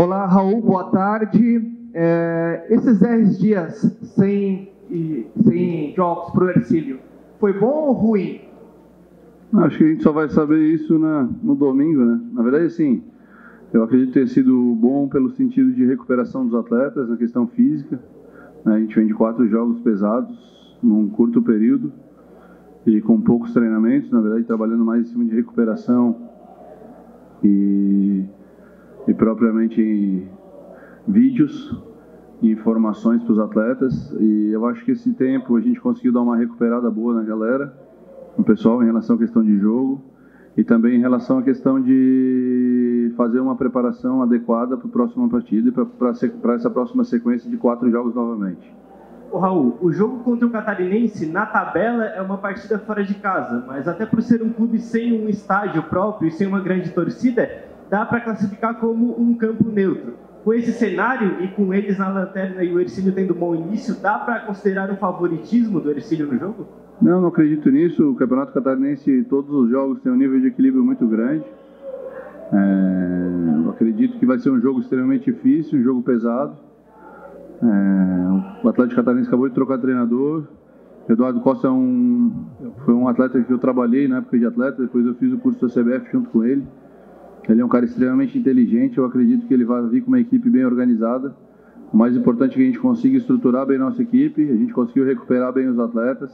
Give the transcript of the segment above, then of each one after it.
Olá, Raul, boa tarde. É, esses 10 dias sem, sem jogos para o Ercílio, foi bom ou ruim? Acho que a gente só vai saber isso no domingo, né? Na verdade, sim. Eu acredito ter sido bom pelo sentido de recuperação dos atletas, na questão física. Né? A gente vem de quatro jogos pesados num curto período e com poucos treinamentos, na verdade, trabalhando mais em cima de recuperação e, e propriamente vídeos e informações para os atletas. E eu acho que esse tempo a gente conseguiu dar uma recuperada boa na galera, no pessoal, em relação à questão de jogo e também em relação à questão de fazer uma preparação adequada para a próxima partida e para essa próxima sequência de quatro jogos novamente. O Raul, o jogo contra o Catarinense na tabela é uma partida fora de casa, mas até por ser um clube sem um estádio próprio e sem uma grande torcida, dá para classificar como um campo neutro. Com esse cenário e com eles na lanterna e o Ercílio tendo bom início, dá para considerar um favoritismo do Ercílio no jogo? Não, não acredito nisso. O Campeonato Catarinense, todos os jogos têm um nível de equilíbrio muito grande. É, acredito que vai ser um jogo extremamente difícil, um jogo pesado. É, o Atlético Catarinense acabou de trocar treinador. Eduardo Costa é um, foi um atleta que eu trabalhei na época de atleta, depois eu fiz o curso da CBF junto com ele. Ele é um cara extremamente inteligente, eu acredito que ele vai vir com uma equipe bem organizada. O mais importante é que a gente consiga estruturar bem nossa equipe, a gente conseguiu recuperar bem os atletas,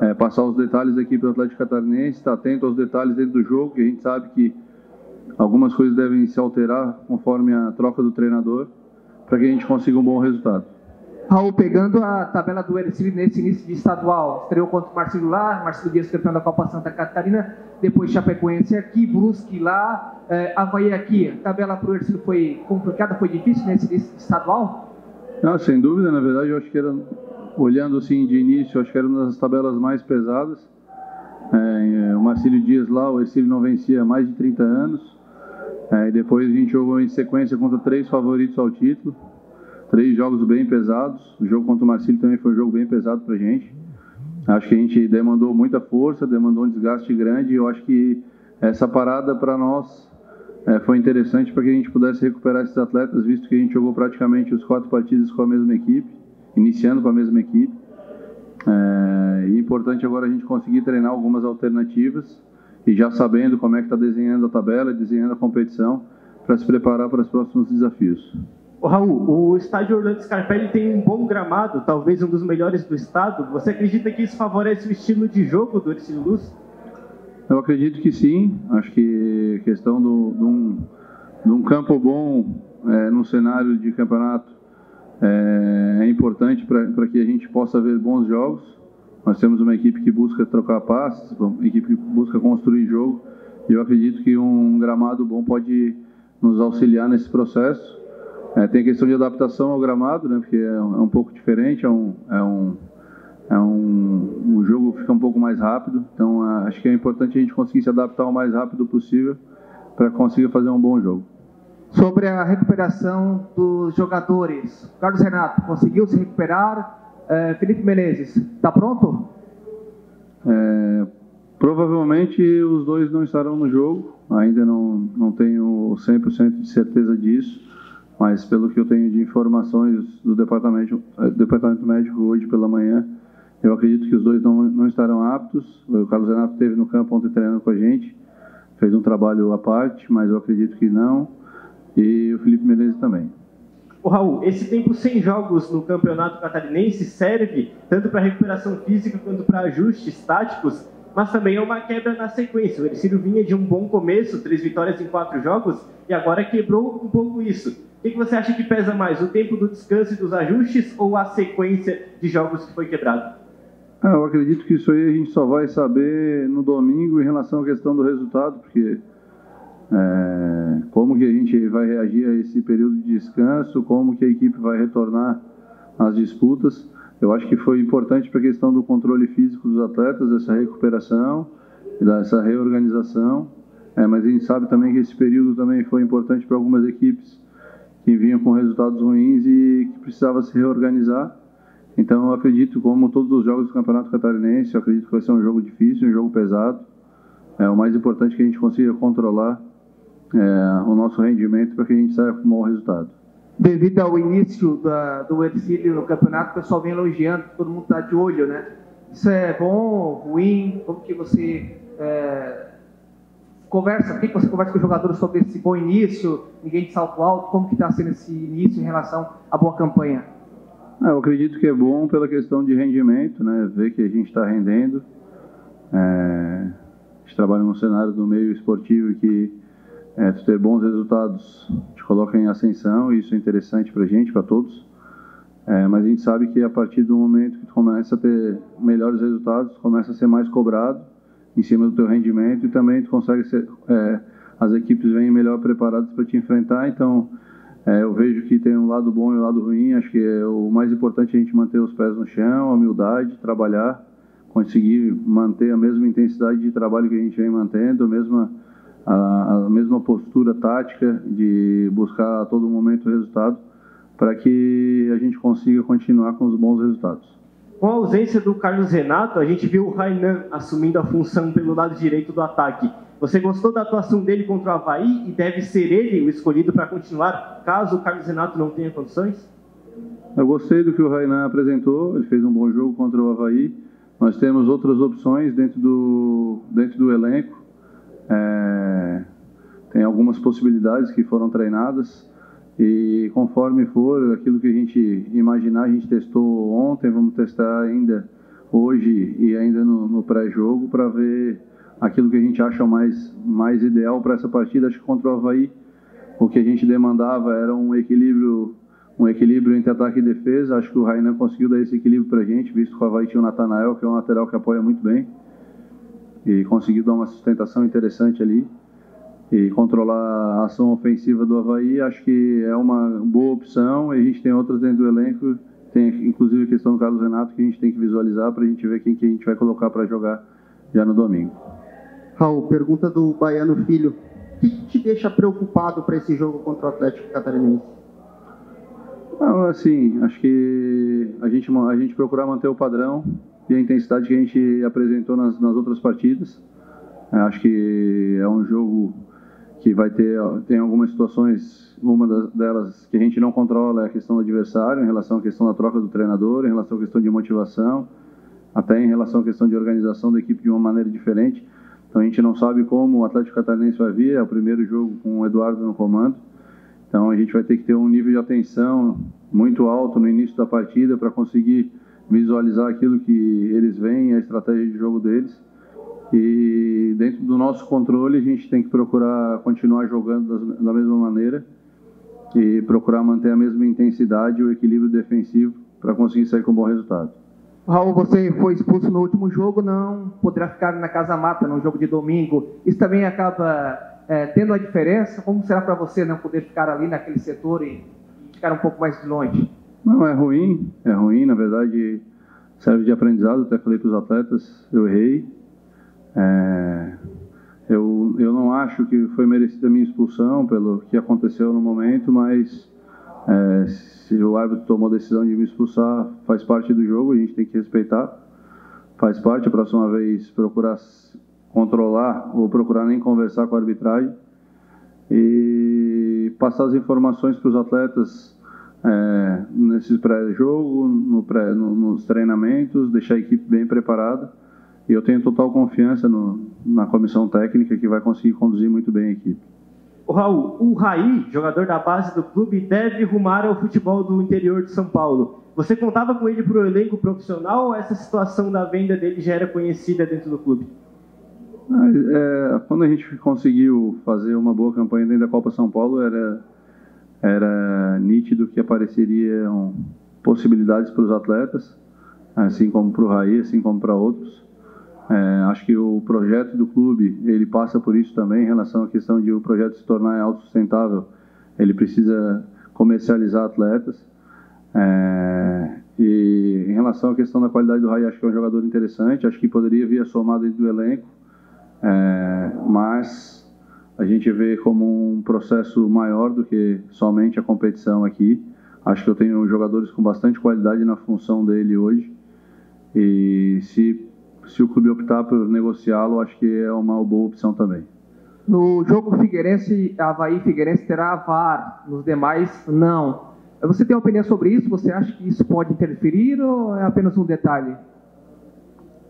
é, passar os detalhes aqui para o Atlético Catarinense, estar atento aos detalhes dentro do jogo, que a gente sabe que algumas coisas devem se alterar conforme a troca do treinador, para que a gente consiga um bom resultado. Raul, pegando a tabela do Ercílio nesse início de estadual, estreou contra o Marcelo lá, Marcelo Dias campeão da Copa Santa Catarina, depois Chapecoense aqui, Brusque lá, eh, Havaí aqui. A tabela para o Ercílio foi complicada, foi difícil nesse início de estadual? Não, sem dúvida, na verdade eu acho que era, olhando assim de início, acho que era uma das tabelas mais pesadas. É, o Marcelo Dias lá, o Ercílio não vencia há mais de 30 anos. É, depois a gente jogou em sequência contra três favoritos ao título três jogos bem pesados. O jogo contra o Marcílio também foi um jogo bem pesado para a gente. Acho que a gente demandou muita força, demandou um desgaste grande. E eu acho que essa parada para nós é, foi interessante para que a gente pudesse recuperar esses atletas, visto que a gente jogou praticamente os quatro partidas com a mesma equipe, iniciando com a mesma equipe. É, importante agora a gente conseguir treinar algumas alternativas e já sabendo como é que está desenhando a tabela, desenhando a competição para se preparar para os próximos desafios. Raul, o estádio Orlando Scarpelli tem um bom gramado, talvez um dos melhores do estado. Você acredita que isso favorece o estilo de jogo do Ercílio Luz? Eu acredito que sim. Acho que questão do, de, um, um campo bom é, no cenário de campeonato é, é importante para que a gente possa ver bons jogos. Nós temos uma equipe que busca trocar passes, uma equipe que busca construir jogo. E eu acredito que um gramado bom pode nos auxiliar nesse processo. É, tem a questão de adaptação ao gramado, né, porque é um, é um pouco diferente, é um, é um, é um, um jogo fica um pouco mais rápido, então é, acho que é importante a gente conseguir se adaptar o mais rápido possível para conseguir fazer um bom jogo. Sobre a recuperação dos jogadores, Carlos Renato conseguiu se recuperar? É, Felipe Menezes, está pronto? É, provavelmente os dois não estarão no jogo, ainda não, não tenho 100% de certeza disso mas pelo que eu tenho de informações do departamento, eh, departamento médico hoje pela manhã, eu acredito que os dois não, não estarão aptos. O Carlos Renato esteve no campo ontem treinando com a gente, fez um trabalho à parte, mas eu acredito que não. E o Felipe Menezes também. O Raul, esse tempo sem jogos no campeonato catarinense serve tanto para recuperação física quanto para ajustes táticos, mas também é uma quebra na sequência. O Ercílio vinha de um bom começo, três vitórias em quatro jogos, e agora quebrou um pouco isso. O que você acha que pesa mais, o tempo do descanso e dos ajustes ou a sequência de jogos que foi quebrado? Ah, eu acredito que isso aí a gente só vai saber no domingo em relação à questão do resultado, porque é, como que a gente vai reagir a esse período de descanso, como que a equipe vai retornar às disputas. Eu acho que foi importante para a questão do controle físico dos atletas, essa recuperação, essa reorganização. É, mas a gente sabe também que esse período também foi importante para algumas equipes que vinham com resultados ruins e que precisava se reorganizar. Então eu acredito, como todos os jogos do Campeonato Catarinense, eu acredito que vai ser um jogo difícil, um jogo pesado. É, o mais importante é que a gente consiga controlar é, o nosso rendimento para que a gente saia com um bom resultado. Devido ao início da, do Ercílio no campeonato, o pessoal vem elogiando, todo mundo está de olho, né? Isso é bom, ruim? Como que você é, conversa, o que você conversa com os jogadores sobre esse bom início, ninguém de salto alto, como que está sendo esse início em relação à boa campanha? Ah, eu acredito que é bom pela questão de rendimento, né? Ver que a gente está rendendo. É, a gente trabalha num cenário do meio esportivo que é, ter bons resultados te coloca em ascensão e isso é interessante para a gente, para todos. É, mas a gente sabe que a partir do momento que tu começa a ter melhores resultados, começa a ser mais cobrado em cima do teu rendimento e também tu consegue ser, é, as equipes vêm melhor preparadas para te enfrentar, então é, eu vejo que tem um lado bom e um lado ruim. Acho que é o mais importante é a gente manter os pés no chão, a humildade, trabalhar, conseguir manter a mesma intensidade de trabalho que a gente vem mantendo, a mesma, a, a mesma postura tática de buscar a todo momento o resultado, para que a gente consiga continuar com os bons resultados. Com a ausência do Carlos Renato, a gente viu o Rainan assumindo a função pelo lado direito do ataque. Você gostou da atuação dele contra o Havaí e deve ser ele o escolhido para continuar, caso o Carlos Renato não tenha condições? Eu gostei do que o Rainan apresentou, ele fez um bom jogo contra o Havaí. Nós temos outras opções dentro do, dentro do elenco. É, tem algumas possibilidades que foram treinadas. E conforme for aquilo que a gente imaginar, a gente testou ontem, vamos testar ainda hoje e ainda no, no pré-jogo para ver aquilo que a gente acha mais, mais ideal para essa partida. Acho que contra o Havaí, o que a gente demandava era um equilíbrio um equilíbrio entre ataque e defesa. Acho que o Rainan conseguiu dar esse equilíbrio para a gente, visto que o Havaí tinha o Natanael, que é um lateral que apoia muito bem. E conseguiu dar uma sustentação interessante ali e controlar a ação ofensiva do Havaí, acho que é uma boa opção. E a gente tem outras dentro do elenco, tem inclusive a questão do Carlos Renato que a gente tem que visualizar para a gente ver quem que a gente vai colocar para jogar já no domingo. Raul, pergunta do Baiano Filho. O que te deixa preocupado para esse jogo contra o Atlético Catarinense? Não, assim, acho que a gente, a gente procurar manter o padrão e a intensidade que a gente apresentou nas, nas outras partidas. Acho que é um jogo que vai ter tem algumas situações, uma delas que a gente não controla é a questão do adversário, em relação à questão da troca do treinador, em relação à questão de motivação, até em relação à questão de organização da equipe de uma maneira diferente. Então a gente não sabe como o Atlético Catarinense vai vir, é o primeiro jogo com o Eduardo no comando. Então a gente vai ter que ter um nível de atenção muito alto no início da partida para conseguir visualizar aquilo que eles veem, a estratégia de jogo deles e dentro do nosso controle, a gente tem que procurar continuar jogando da mesma maneira e procurar manter a mesma intensidade e o equilíbrio defensivo para conseguir sair com um bom resultado. Raul, você foi expulso no último jogo, não poderá ficar na casa mata no jogo de domingo. Isso também acaba é, tendo a diferença? Como será para você não poder ficar ali naquele setor e ficar um pouco mais de longe? Não, é ruim, é ruim, na verdade serve de aprendizado, até falei para os atletas, eu errei, é, eu, eu não acho que foi merecida a minha expulsão pelo que aconteceu no momento, mas é, se o árbitro tomou a decisão de me expulsar, faz parte do jogo, a gente tem que respeitar. Faz parte, a próxima vez procurar controlar ou procurar nem conversar com a arbitragem e passar as informações para os atletas é, nesses pré-jogo, no pré, no, nos treinamentos, deixar a equipe bem preparada e eu tenho total confiança no, na comissão técnica que vai conseguir conduzir muito bem a equipe. O Raul, o Raí, jogador da base do clube, deve rumar ao futebol do interior de São Paulo. Você contava com ele para o elenco profissional ou essa situação da venda dele já era conhecida dentro do clube? É, quando a gente conseguiu fazer uma boa campanha dentro da Copa São Paulo, era, era nítido que apareceriam possibilidades para os atletas, assim como para o Raí, assim como para outros. É, acho que o projeto do clube ele passa por isso também em relação à questão de o projeto se tornar autossustentável. Ele precisa comercializar atletas. É, e em relação à questão da qualidade do Rai, acho que é um jogador interessante. Acho que poderia vir a somar do elenco, é, mas a gente vê como um processo maior do que somente a competição aqui. Acho que eu tenho jogadores com bastante qualidade na função dele hoje. E se se o clube optar por negociá-lo, acho que é uma boa opção também. No jogo Figueirense, Havaí Figueirense terá VAR, nos demais não. Você tem uma opinião sobre isso? Você acha que isso pode interferir ou é apenas um detalhe?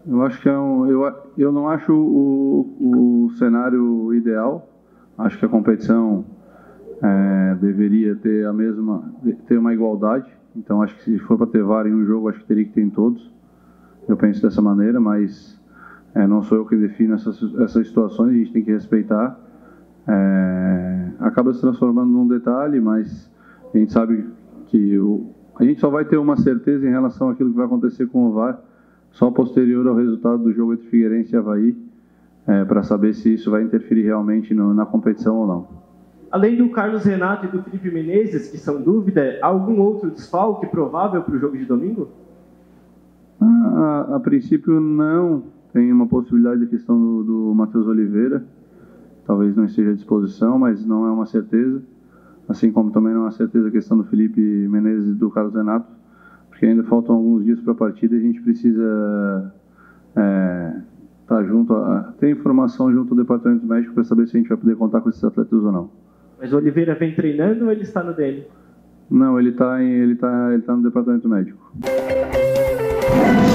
Eu acho que é um, eu, eu não acho o, o cenário ideal. Acho que a competição é, deveria ter a mesma, ter uma igualdade. Então acho que se for para ter VAR em um jogo, acho que teria que ter em todos. Eu penso dessa maneira, mas é, não sou eu que defino essas, essas situações. A gente tem que respeitar. É, acaba se transformando num detalhe, mas a gente sabe que o, a gente só vai ter uma certeza em relação àquilo que vai acontecer com o VAR só posterior ao resultado do jogo entre Figueirense e Havaí, é, para saber se isso vai interferir realmente no, na competição ou não. Além do Carlos Renato e do Felipe Menezes, que são dúvida, algum outro desfalque provável para o jogo de domingo? Ah, a, a, princípio, não. Tem uma possibilidade da questão do, do Matheus Oliveira. Talvez não esteja à disposição, mas não é uma certeza assim como também não há certeza a questão do Felipe Menezes e do Carlos Renato, porque ainda faltam alguns dias para a partida e a gente precisa é, tá junto, a, ter informação junto ao departamento médico para saber se a gente vai poder contar com esses atletas ou não. Mas o Oliveira vem treinando ou ele está no dele? Não, ele está ele tá, ele tá no departamento médico. Thank you.